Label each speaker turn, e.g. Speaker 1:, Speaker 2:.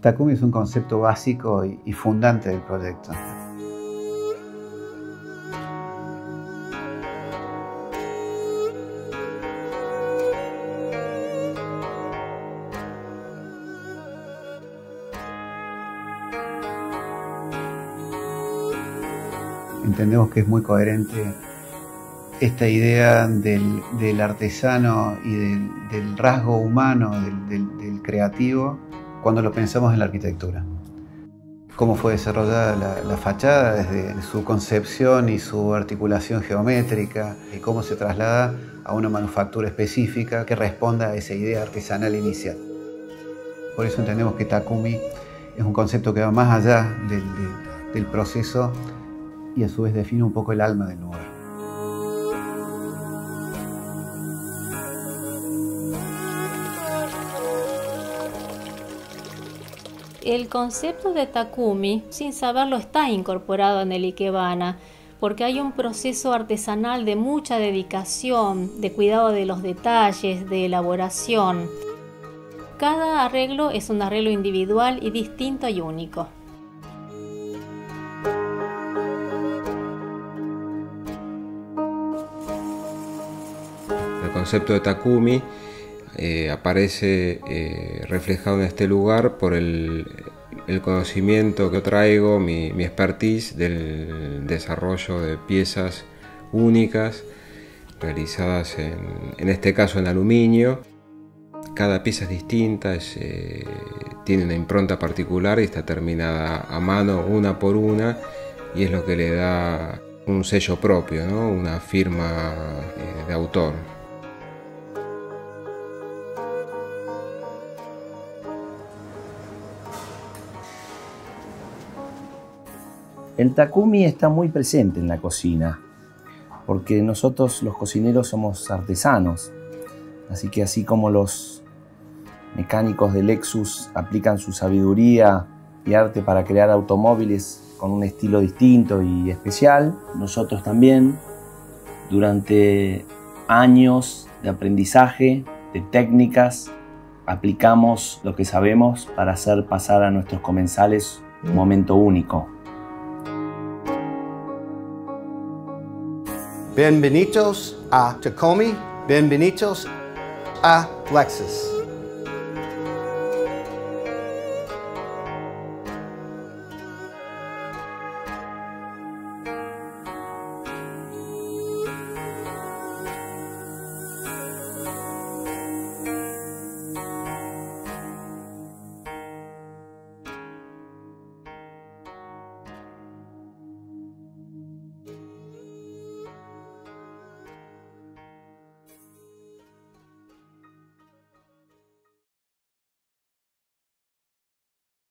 Speaker 1: Takumi es un concepto básico y fundante del proyecto. entendemos que es muy coherente esta idea del, artesano y del, rasgo humano, del, creativo, cuando lo pensamos en la arquitectura. Cómo fue desarrollada la, fachada desde su concepción y su articulación geométrica, y cómo se traslada a una manufactura específica que responda a esa idea artesanal inicial. Por eso entendemos que Takumi es un concepto que va más allá del proceso y a su vez define un poco el alma del lugar.
Speaker 2: El concepto de Takumi, sin saberlo, está incorporado en el Ikebana, porque hay un proceso artesanal de mucha dedicación, de cuidado de los detalles, de elaboración. Cada arreglo es un arreglo individual y distinto y único.
Speaker 3: El concepto de Takumi eh, aparece eh, reflejado en este lugar por el, conocimiento que traigo, mi, expertise del desarrollo de piezas únicas realizadas en, este caso en aluminio. Cada pieza es distinta, eh, tiene una impronta particular y está terminada a mano una por una y es lo que le da un sello propio, una firma de autor.
Speaker 4: El takumi está muy presente en la cocina, porque nosotros los cocineros somos artesanos, así que así como los mecánicos de Lexus aplican su sabiduría y arte para crear automóviles con un estilo distinto y especial, nosotros también, durante años de aprendizaje, de técnicas, aplicamos lo que sabemos para hacer pasar a nuestros comensales un momento único.
Speaker 5: Bienvenidos a Tacomi, bienvenidos a Lexus.